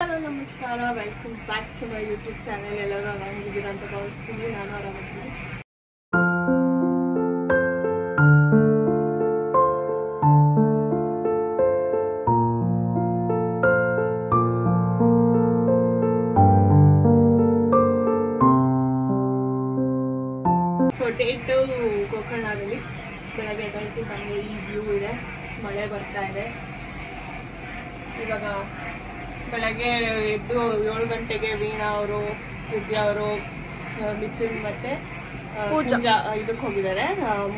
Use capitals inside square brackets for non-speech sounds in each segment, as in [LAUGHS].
Hello, ನಮಸ್ಕಾರ. Welcome back to my YouTube channel ಎಲ್ಲರೂ ಆರಾಮಾಗಿದ್ದೀರಾ ಅಂತ ಭಾವಿಸ್ತೀನಿ. ನಾನು ಆರಾಮಾಗಿದ್ದೀನಿ. ಸೊ ಡೇಟು ಗೋಕರ್ಣದಲ್ಲಿ ಬೆಳಗ್ಗೆ ಎದ್ದೇಳ್ತಿ ಬಂದು ಈ ವ್ಯೂ ಇದೆ. ಮಳೆ ಬರ್ತಾ ಇದೆ. ಇವಾಗ ಬೆಳಗ್ಗೆ ಎದ್ದು ಏಳು ಗಂಟೆಗೆ ವೀಣಾ ಅವರು ವಿದ್ಯಾ ಅವರು ಮಿಥುನ್ ಮತ್ತೆ ಪೂಜಾ. ಇದಕ್ಕೆ ಹೋಗಿದ್ದಾರೆ. ದೇವಸ್ಥಾನಕ್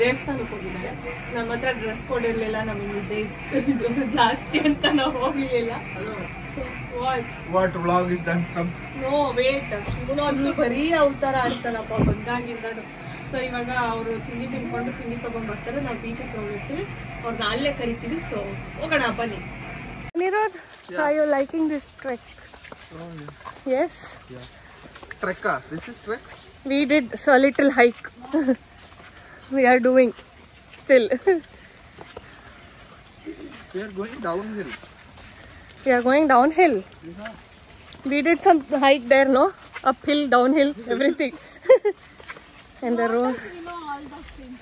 ದೇವಸ್ಥಾನಕ್ಕೆ ಹೋಗಿದ್ದಾರೆ. ನಮ್ಮ ಹತ್ರ ಡ್ರೆಸ್ ಕೋಡ್ ಇರಲಿಲ್ಲ ನಮಗೆ ಇದೆ ಜಾಸ್ತಿ ಅಂತ ನಾವು ಹೋಗ್ಲಿಲ್ಲ. So what vlog is done come no wait ಇವನು ಅಂತೂ ಬರೀ ಅವತಾರ ಆಡ್ತಾನಪ್ಪ ಬಂದಾಗಿಂದನು ಸೊ ಇವಾಗ ಅವರು ತಿಂಡಿ ತಿನ್ಕೊಂಡು ತಿಂಡಿ ತಗೊಂಡ್ ಬರ್ತಾರೆ. ನಾವು ಬೀಚ್ ಹತ್ರ ಹೋಗಿರ್ತೀವಿ. ಅವ್ರನ್ನ ಅಲ್ಲೇ ಕರಿತೀವಿ. ಸೊ ಹೋಗೋಣ ಬನ್ನಿ. Ugly Yeah. Are you liking this trek? Oh, yes. Yes? Yeah. Ah. This is trek? We did so little hike. [LAUGHS] we are doing still. [LAUGHS] we are going downhill. We are going downhill. Yeah. We did some hike there, no? Uphill, downhill, [LAUGHS] everything. and the road.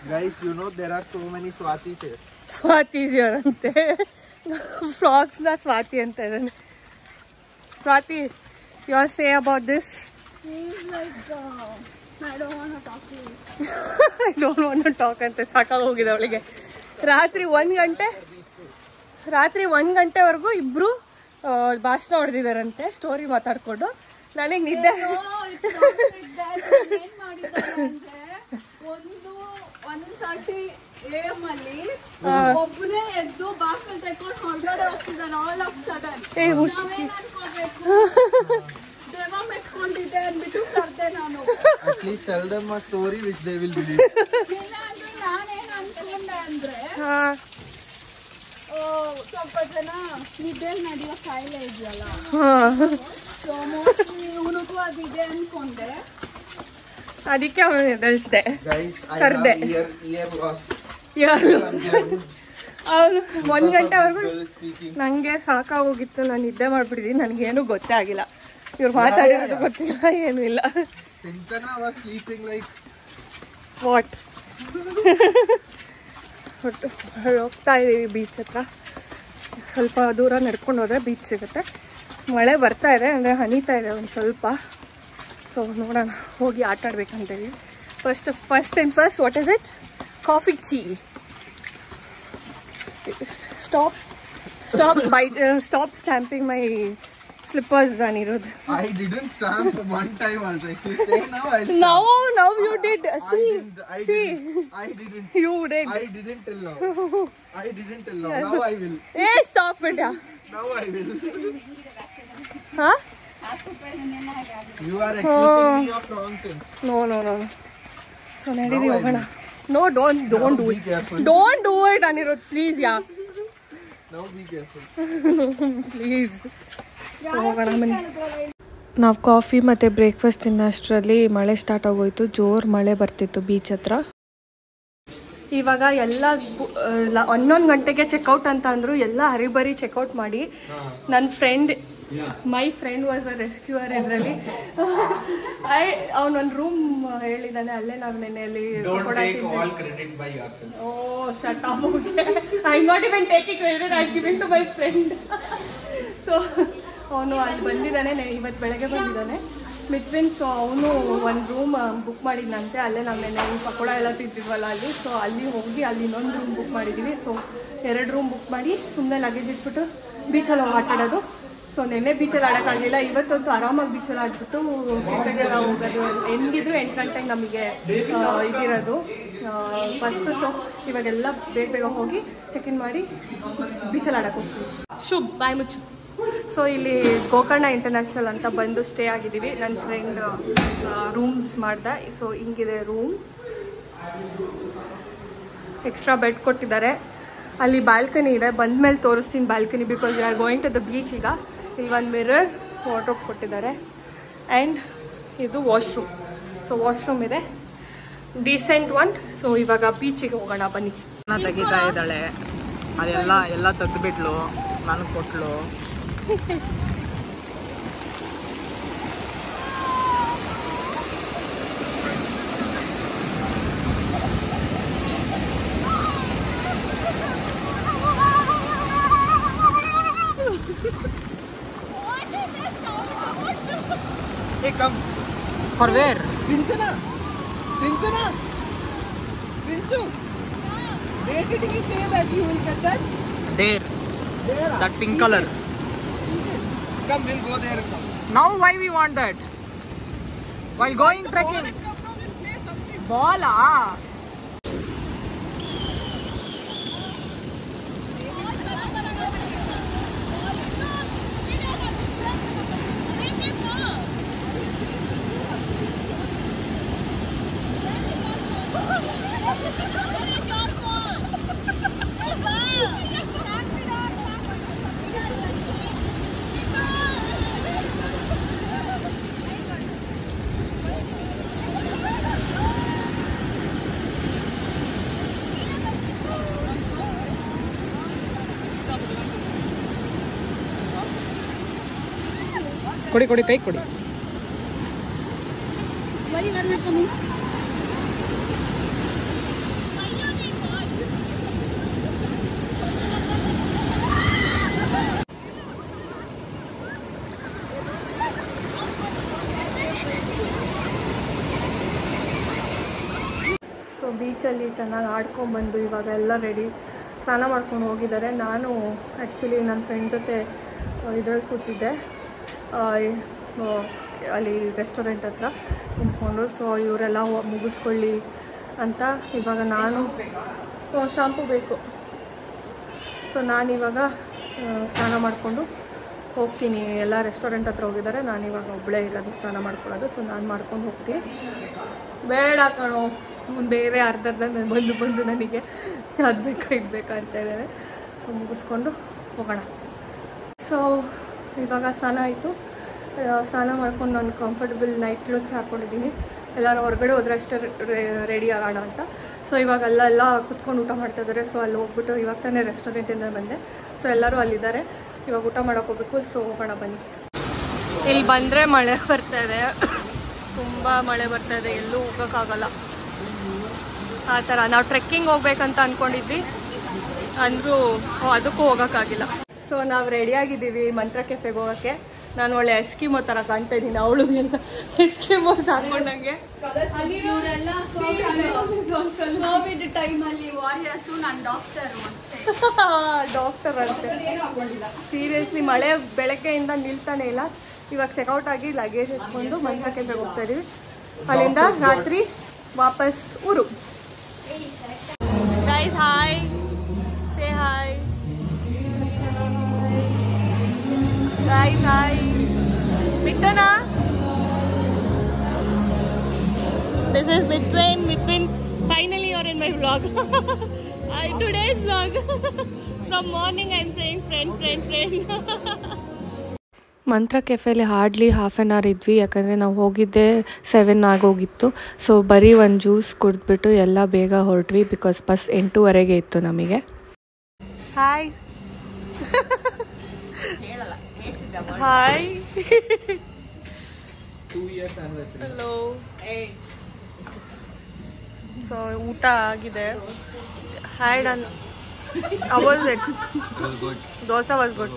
Guys, you know there are so many Swatis here. Swatis here, aren't there? ನ ಸ್ವಾತಿ ಅಂತ ಇದ್ದಾನೆ Swathi you are say about this don't want to talk ಅಂತ ಸಾಕಾಗೋಗಿದೆ ಅವಳಿಗೆ. ರಾತ್ರಿ ಒಂದು ಗಂಟೆ ರಾತ್ರಿ ಒಂದು ಗಂಟೆವರೆಗೂ ಇಬ್ರು ಆ, ಭಾಷಣ ಹೊಡೆದಿದ್ದಾರಂತೆ ಸ್ಟೋರಿ ಮಾತಾಡಿಕೊಂಡು. ನನಗೆ ನಿದ್ದೆ ಒಂದು ಒನ್ ತರ್ಟಿ ಎ ಎಂ ಅಲ್ಲಿ ಒಬ್ಬನೇ ಎದ್ದು ಬಾಕಲ್ ತೆಕ್ಕೊಂಡು ಹೊರಗಡೆ ಹೋಗ್ತಿದ್ದಾನೆ ಆಲ್ ಆಫ್ ಸಡನ್ ಏ ಹುಷ್- ನಾವೇನ್ ಅನ್ಕೋಬೇಕು ದೆವ್ವ ಮೆಟ್ಕೊಂಡಿದ್ದೆ ಅಂದ್ಬಿಟ್ಟು ಕರ್ದೆ ನಾನು At least tell them a story which they will believe. ಇಲ್ಲ ಅಂದ್ರೆ ನಾನೇನ್ ಅನ್ಕೊಂಡೆ ಅಂದ್ರೆ ಹಾ ಆ, ಸ್ವಲ್ಪ ಜನ ನಿದ್ದೆಲ್ ನಡೆಯೋ ಕಾಯಿಲೆ ಇದೆಯಲ್ಲ ಹಾ ಸೊ ಮೋಸ್ಟ್ಲಿ ಇವನಿಗೂ ಅದಿದೆ ಅನ್ಕೊಂಡೆ ಅದಕ್ಕೆ ಅವನು ಎದಳಿಸ್ದೆ Guys, I Karde. have ಅವನು ಒಂದು ಗಂಟೆವರೆಗೂ ನನಗೆ ಸಾಕಾಗೋಗಿತ್ತು ನಾನು ನಿದ್ದೆ ಮಾಡ್ಬಿಟ್ಟಿದ್ದೀನಿ ನನಗೇನು ಗೊತ್ತೇ ಆಗಿಲ್ಲ. ಇವ್ರು ಮಾತಾಡಿರೋದು ಗೊತ್ತಿಲ್ಲ ಏನೂ ಇಲ್ಲ. ವಾಟ್ ಹೋಗ್ತಾ ಇದ್ದೀವಿ ಬೀಚ್ ಹತ್ರ. ಸ್ವಲ್ಪ ದೂರ ನಡ್ಕೊಂಡು ಹೋದ್ರೆ ಬೀಚ್ ಸಿಗುತ್ತೆ. ಮಳೆ ಬರ್ತಾ ಇದೆ ಅಂದರೆ ಹನಿತಾ ಇದೆ ಒಂದು ಸ್ವಲ್ಪ. ಸೊ ನೋಡೋಣ ಹೋಗಿ ಆಟ ಆಡ್ಬೇಕಂತೀವಿ first first time first what is it coffee tea. Stop, stop, bite, uh, stop stamping my slippers, Anirudh. I didn't stamp one time also. If you say now, I'll stamp. No, now you uh, did. See, I didn't, I see. Didn't, I didn't. You did. I didn't till now. [LAUGHS] I didn't till now. Now I will. [LAUGHS] Hey, stop it. Yeah. now I will. huh? You are accusing oh. me of wrong things. No, no, no. So, now open will. No don't don't do Be it careful. Don't do it Anirudh. Please yeah Now be careful. [LAUGHS] ಬನ್ನಿ ನಾವು coffee ಮತ್ತು breakfast ತಿನ್ನೋಷ್ಟರಲ್ಲಿ ಮಳೆ start ಆಗೋಯ್ತು. ಜೋರು ಮಳೆ ಬರ್ತಿತ್ತು beach ಹತ್ರ. ಇವಾಗ ಎಲ್ಲ ಹನ್ನೊಂದು ಗಂಟೆಗೆ ಚೆಕ್ಔಟ್ ಅಂತ ಅಂದ್ರು ಎಲ್ಲ ಹರಿಬರಿ ಚೆಕ್ಔಟ್ ಮಾಡಿ. ನನ್ನ friend my friend was a rescuer ಇದರಲ್ಲಿ. ಐ ಅವನೊಂದು ರೂಮ್ ಹೇಳಿದಾನೆ ಅಲ್ಲೇ ನಾವು ನೆನೆಯಲ್ಲಿ. ಓ shut up okay I not even taking credit I giving to my friend so ಅವನು ಅಲ್ಲಿ ಬಂದಿದ್ದಾನೆ ಇವತ್ತು ಬೆಳಗ್ಗೆ ಬಂದಿದ್ದಾನೆ ಮಿತ್ವಿನ್ ಸೊ ಅವನು ಒಂದು ರೂಮ್ ಬುಕ್ ಮಾಡಿದ್ನಂತೆ ಅಲ್ಲೇ ನಾವು ನೆನೆ ಪಕೋಡ ಎಲ್ಲ ತಿಂತಿದ್ವಲ್ಲ ಅಲ್ಲಿ. ಸೊ ಅಲ್ಲಿ ಹೋಗಿ ಅಲ್ಲಿ ಇನ್ನೊಂದು ರೂಮ್ ಬುಕ್ ಮಾಡಿದ್ದೀವಿ ಸೊ ಎರಡು ರೂಮ್ ಬುಕ್ ಮಾಡಿ ಸುಮ್ಮನೆ ಲಗೇಜ್ ಇಟ್ಬಿಟ್ಟು ಬೀಚಲ್ಲಿ ಹೋಗಿ ಆಟ ಆಡೋದು ಸೊ ನೆನ್ನೆ ಬೀಚಲ್ಲಿ ಆಡೋಕ್ಕಾಗಲಿಲ್ಲ. ಇವತ್ತಂತೂ ಆರಾಮಾಗಿ ಬೀಚಲ್ಲಿ ಆಡ್ಬಿಟ್ಟು ಹೋಗೋದು. ಹೆಂಗಿದ್ರು ಎಂಟು ಗಂಟೆಗೆ ನಮಗೆ ಇದಿರೋದು. ಬಸ್ಸು ಇವಾಗೆಲ್ಲ ಬೇಗ ಬೇಗ ಹೋಗಿ ಚೆಕ್ ಇನ್ ಮಾಡಿ ಬೀಚಲ್ಲಿ ಆಡೋಕೆ ಹೋಗ್ತೀವಿ. ಶುಭ್ ಬಾಯ್ ಮುಚ್ಚು. ಸೊ ಇಲ್ಲಿ ಗೋಕರ್ಣ ಇಂಟರ್ನ್ಯಾಷನಲ್ ಅಂತ ಬಂದು ಸ್ಟೇ ಆಗಿದ್ದೀವಿ. ನನ್ನ ಫ್ರೆಂಡ್ ರೂಮ್ಸ್ ಮಾಡ್ದೆ. ಸೊ ಹಿಂಗಿದೆ ರೂಮ್ ಎಕ್ಸ್ಟ್ರಾ ಬೆಡ್ ಕೊಟ್ಟಿದ್ದಾರೆ. ಅಲ್ಲಿ ಬಾಲ್ಕನಿ ಇದೆ. ಬಂದ್ಮೇಲೆ ತೋರಿಸ್ತೀನಿ balcony because you are going to the beach ಈಗ. ಇಲ್ಲಿ ಒಂದು ಮಿರರ್ ಫೋಟೋ ಕೊಟ್ಟಿದ್ದಾರೆ. ಆ್ಯಂಡ್ ಇದು ವಾಶ್ರೂಮ್ ಸೊ ವಾಶ್ರೂಮ್ ಇದೆ. ಡೀಸೆಂಟ್ ಒನ್ ಸೊ ಇವಾಗ ಬೀಚಿಗೆ ಹೋಗೋಣ, ಬನ್ನಿ. ತೆಗಿತಾ ಇದ್ದಾಳೆ. ಅದೆಲ್ಲ, ಎಲ್ಲ ತೆಗ್ದ್ಬಿಟ್ಲು. ನನಗೆ ಕೊಟ್ಲು. they come. For where? Sinchana. Sinchana. Sinchu. Where did he say that you will get that? There. There. That pink Eat color. It. It. Come, we'll go there. Come. Now why we want that? While going trekking. Ball, ah. ಕೊಡಿ ಕೊಡಿ ಕೈ ಕೊಡಿ. So ಬೀಚಲ್ಲಿ ಚೆನ್ನಾಗಿ ಆಡ್ಕೊಂಡ್ಬಂದು ಇವಾಗ ಎಲ್ಲ ready ಸ್ನಾನ ಮಾಡ್ಕೊಂಡು ಹೋಗಿದ್ದಾರೆ. ನಾನು ಆ್ಯಕ್ಚುಲಿ ನನ್ನ ಫ್ರೆಂಡ್ ಜೊತೆ ಇದ್ರಲ್ಲಿ ಕೂತಿದ್ದೆ. ಅಲ್ಲಿ ರೆಸ್ಟೋರೆಂಟ್ ಹತ್ರ ಕುಂತ್ಕೊಂಡು ಸೊ ಇವರೆಲ್ಲ ಮುಗಿಸ್ಕೊಳ್ಳಿ ಅಂತ ಇವಾಗ ನಾನು ಶಾಂಪು ಬೇಕು. ಸೊ ನಾನಿವಾಗ ಸ್ನಾನ ಮಾಡಿಕೊಂಡು ಹೋಗ್ತೀನಿ. ಎಲ್ಲ ರೆಸ್ಟೋರೆಂಟ್ ಹತ್ರ ಹೋಗಿದ್ದಾರೆ ನಾನು ಇವಾಗ ಒಬ್ಬಳೇ ಇರೋದು ಸ್ನಾನ ಮಾಡ್ಕೊಳ್ಳೋದು ಸೊ ನಾನು ಮಾಡ್ಕೊಂಡು ಹೋಗ್ತೀನಿ. ಬೇಡ ಕಣೋ ಬೇರೆ ಅರ್ಧರ್ಧ ಬಂದು ಬಂದು ನನಗೆ ಅದು ಬೇಕಾ ಇದು ಬೇಕಾ ಅಂತ ಇದ್ದಾರೆ. ಸೊ ಮುಗಿಸ್ಕೊಂಡು ಹೋಗೋಣ. ಸೊ ಇವಾಗ ಸ್ನಾನ ಆಯಿತು. ಸ್ನಾನ ಮಾಡ್ಕೊಂಡು ನಾನು ಕಂಫರ್ಟಬಲ್ ನೈಟ್ ಕ್ಲೋತ್ಸ್ ಹಾಕ್ಕೊಂಡಿದ್ದೀನಿ ಎಲ್ಲರೂ ಹೊರಗಡೆ ಹೋದ್ರೆ ಅಷ್ಟೇ ರೆಡಿ ಆಗೋಣ ಅಂತ. ಸೊ ಇವಾಗ ಅಲ್ಲೆಲ್ಲ ಕುತ್ಕೊಂಡು ಊಟ ಮಾಡ್ತಾ ಇದ್ದಾರೆ. ಸೊ ಅಲ್ಲಿ ಹೋಗ್ಬಿಟ್ಟು ಇವಾಗ ತಾನೇ ರೆಸ್ಟೋರೆಂಟಿಂದ ಬಂದೆ. ಸೊ ಎಲ್ಲರೂ ಅಲ್ಲಿದ್ದಾರೆ. ಇವಾಗ ಊಟ ಮಾಡೋಕೆ ಹೋಗ್ಬೇಕು. ಸೊ ಹೋಗೋಣ ಬನ್ನಿ. ಇಲ್ಲಿ ಬಂದರೆ ಮಳೆ ಬರ್ತಾ ಇದೆ. ತುಂಬ ಮಳೆ ಬರ್ತಾ ಇದೆ. ಎಲ್ಲೂ ಹೋಗೋಕ್ಕಾಗಲ್ಲ. ಆ ಥರ. ನಾವು ಟ್ರೆಕ್ಕಿಂಗ್ ಹೋಗ್ಬೇಕಂತ ಅಂದ್ಕೊಂಡಿದ್ವಿ ಅಂದರೂ ಅದಕ್ಕೂ ಹೋಗೋಕ್ಕಾಗಿಲ್ಲ. ಸೊ ನಾವು ರೆಡಿಯಾಗಿದ್ದೀವಿ ಮಂತ್ರ ಕೆಫೆಗೆ ಹೋಗೋಕ್ಕೆ ನಾನು ಒಳ್ಳೆ ಎಸ್ಕಿಮೋ ಥರ ಕಾಣ್ತಾ ಇದ್ದೀನಿ ಅವಳು ಎಲ್ಲ. ಎಸ್ಕಿಮೋ ಹಾಕೊಂಡಂಗೆ. ಇವರೆಲ್ಲ ಕೋವಿಡ್ ಟೈಮಲ್ಲಿ ವಾರಿಯರ್ಸು ನಾನು ಡಾಕ್ಟರ್ ಡಾಕ್ಟರ್ ಅಂತೆ ಸೀರಿಯಸ್ಲಿ ಮಳೆ ಬೆಳಗ್ಗೆಯಿಂದ ನಿಲ್ತಾನೆ ಇಲ್ಲ. ಇವಾಗ ಚೆಕ್ಔಟ್ ಆಗಿ ಲಗೇಜ್ ಎತ್ಕೊಂಡು ಮಂತ್ರ ಕೆಫೆಗೆ ಹೋಗ್ತಾ ಇದೀವಿ. ಅಲ್ಲಿಂದ ರಾತ್ರಿ ವಾಪಸ್ ಊರು. ಹಾಯ್ ಗೈಸ್ ಹಾಯ್ ಬಿಟ್ಟನಾ This is between between. Finally, you're in my vlog. I, [LAUGHS] today's from morning I I'm saying friend friend friend Mantra ಕೆಫೆಲಿ hardly half an hour ಇದ್ವಿ ಯಾಕಂದರೆ ನಾವು ಹೋಗಿದ್ದೆ ಸೆವೆನ್ ಆಗೋಗಿತ್ತು. ಸೊ ಬರೀ ಒಂದು ಜ್ಯೂಸ್ ಕುಡಿದ್ಬಿಟ್ಟು ಎಲ್ಲ ಬೇಗ ಹೊರಟ್ವಿ ಬಿಕಾಸ್ ಬಸ್ ಎಂಟೂವರೆಗೆ ಇತ್ತು ನಮಗೆ. Hi [LAUGHS] hi [LAUGHS] Two years anniversary. Hello so ಊಟ ಆಗಿದೆ. Had an was it dosa was good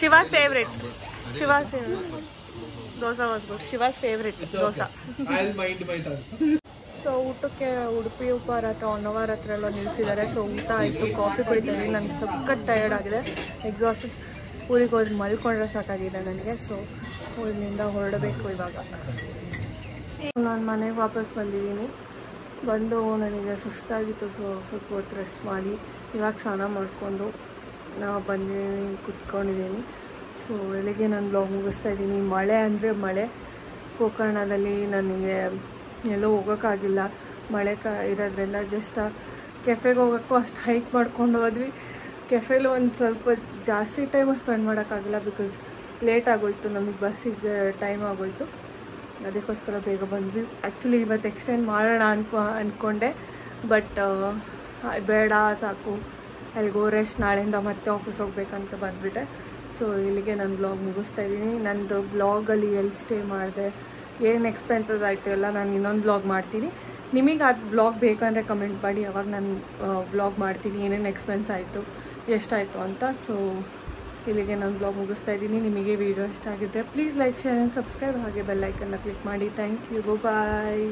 Shiva's favourite Shiva's favourite dosa was good Shiva's favourite dosa I'll mind my tongue. [LAUGHS] So ಊಟಕ್ಕೆ ಉಡುಪಿ ಉಪಹಾರ ಹತ್ರ one hour ಹತ್ರ ಎಲ್ಲ ನಿಲ್ಸಿದ್ದಾರೆ. So ಊಟ ಆಯಿತು. Coffee ಕುಡಿತಾ ಇದ್ದೀನಿ. ನನಗೆ ಸಖತ್ ಟಯರ್ಡ್ ಆಗಿದೆ. ಎಕ್ಸಾಸ್ಟ್ ಊರಿಗೆ ಹೋಗಿ ಮಲ್ಕೊಂಡ್ರೆ ಸಾಕಾಗಿದೆ ನನಗೆ ಸೊ ಊರಿನಿಂದ ಹೊರಡಬೇಕು ಇವಾಗ. ನಾನು ಮನೆಗೆ ವಾಪಸ್ ಬಂದಿದ್ದೀನಿ. ಬಂದು ನನಗೆ ಸುಸ್ತಾಗಿತ್ತು ಸೊ ಸ್ವಲ್ಪ ಹೊತ್ತು ರೆಸ್ಟ್ ಮಾಡಿ ಇವಾಗ ಸ್ನಾನ ಮಾಡಿಕೊಂಡು ಬಂದಿದ್ದೀನಿ ಕುತ್ಕೊಂಡಿದ್ದೀನಿ. ಸೊ ಬೆಳಿಗ್ಗೆ ನಾನು ಬ್ಲಾಗ್ ಮುಗಿಸ್ತಾ ಇದ್ದೀನಿ. ಮಳೆ ಅಂದರೆ ಮಳೆ. ಗೋಕರ್ಣದಲ್ಲಿ ನನಗೆ ಎಲ್ಲೂ ಹೋಗೋಕ್ಕಾಗಿಲ್ಲ. ಮಳೆ ಕ ಇರೋದ್ರಿಂದ ಜಸ್ಟ್ ಕೆಫೆಗೆ ಹೋಗೋಕ್ಕೂ ಅಷ್ಟು ಹೈಕ್ ಮಾಡ್ಕೊಂಡು ಹೋದ್ವಿ. ಕೆಫೆಲಿ ಒಂದು ಸ್ವಲ್ಪ ಜಾಸ್ತಿ ಟೈಮ್ ಸ್ಪೆಂಡ್ ಮಾಡೋಕ್ಕಾಗಿಲ್ಲ ಬಿಕಾಸ್ ಲೇಟ್ ಆಗೋಯ್ತು, ನಮಗೆ ಬಸ್ಸಿಗೆ ಟೈಮ್ ಆಗೋಯ್ತು. ಅದಕ್ಕೋಸ್ಕರ ಬೇಗ ಬಂದ್ವಿ. ಆ್ಯಕ್ಚುಲಿ ಇವತ್ತು ಎಕ್ಸ್ಟೆಂಡ್ ಮಾಡೋಣ ಅನ್ಕೊ ಅಂದ್ಕೊಂಡೆ ಬಟ್ ಬೇಡ, ಸಾಕು. ಅಲ್ಲಿಗೆ ರೆಸ್ಟ್ ನಾಳೆಯಿಂದ ಮತ್ತೆ ಆಫೀಸ್ ಹೋಗ್ಬೇಕಂತ ಬಂದುಬಿಟ್ಟೆ. ಸೊ ಇಲ್ಲಿಗೆ ನಾನು ಬ್ಲಾಗ್ ಮುಗಿಸ್ತಾ ಇದ್ದೀನಿ ನಂದು ಬ್ಲಾಗಲ್ಲಿ ಎಲ್ಲಿ ಸ್ಟೇ ಮಾಡಿದೆ, ಏನು ಎಕ್ಸ್ಪೆನ್ಸಸ್ ಆಯಿತು ಎಲ್ಲ ನಾನು ಇನ್ನೊಂದು ಬ್ಲಾಗ್ ಮಾಡ್ತೀನಿ. ನಿಮಗೆ ಅದು ಬ್ಲಾಗ್ ಬೇಕಂದರೆ ಕಮೆಂಟ್ ಮಾಡಿ. ಅವಾಗ ನಾನು ಬ್ಲಾಗ್ ಮಾಡ್ತೀನಿ, ಏನೇನು ಎಕ್ಸ್ಪೆನ್ಸ್ ಆಯಿತು. ಎಷ್ಟಾಯಿತು ಅಂತ. ಸೊ ಇಲ್ಲಿಗೆ ನಾನು ಬ್ಲಾಗ್ ಮುಗಿಸ್ತಾ ಇದ್ದೀನಿ. ನಿಮಗೆ ವಿಡಿಯೋ ಇಷ್ಟ ಆಗಿದ್ದರೆ please like share and subscribe ಹಾಗೆ ಬೆಲ್ಲೈಕನ್ನು ಕ್ಲಿಕ್ ಮಾಡಿ. Thank you bye